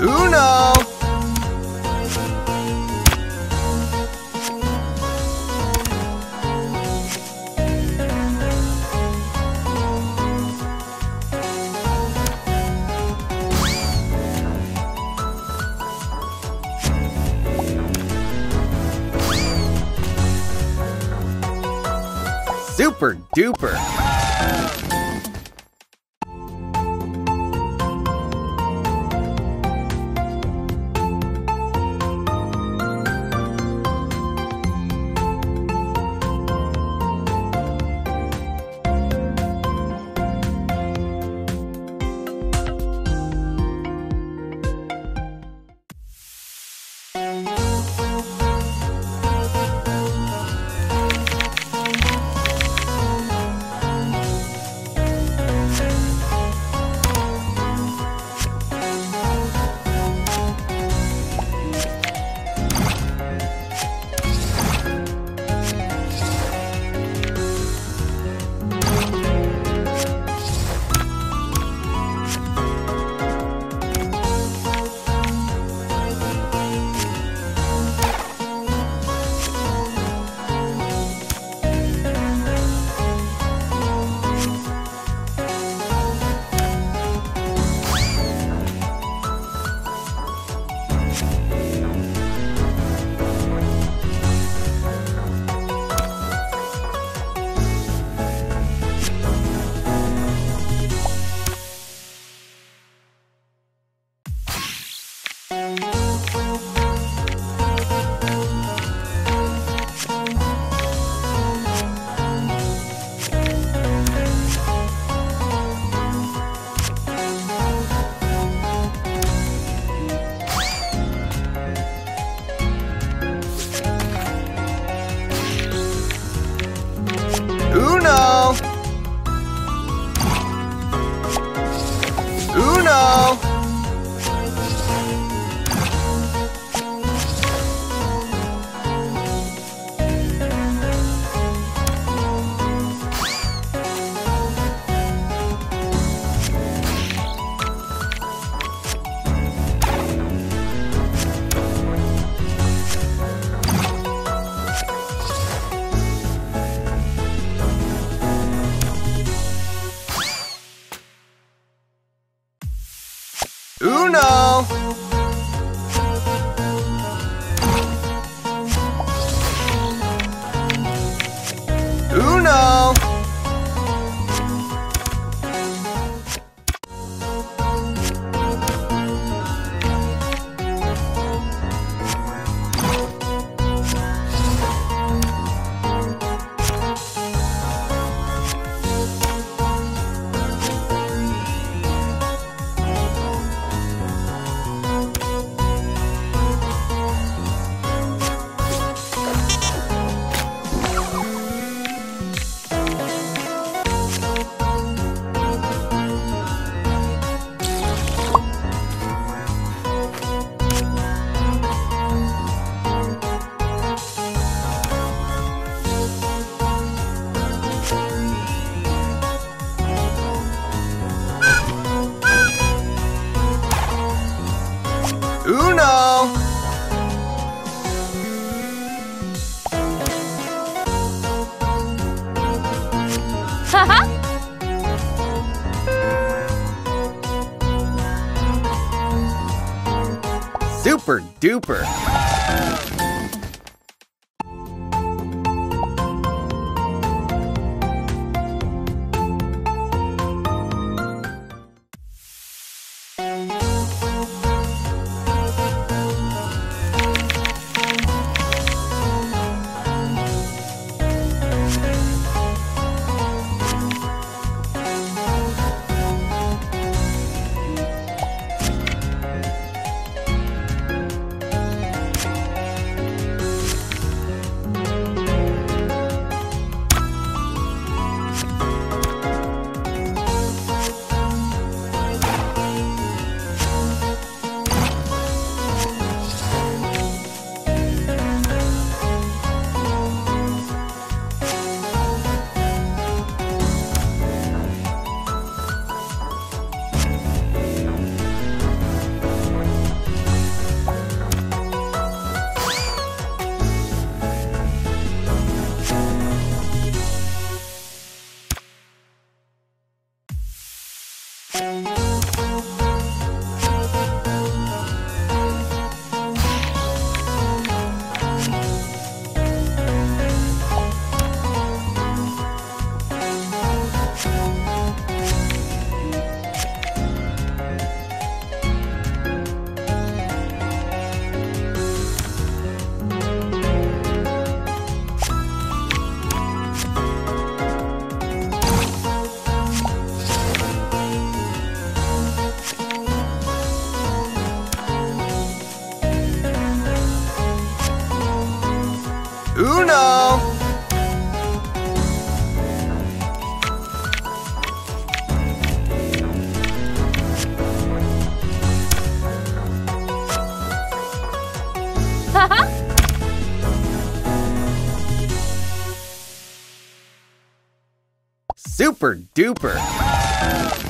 Uno! Super duper! Uno! Uno! Uno! Haha! Super duper! Super duper!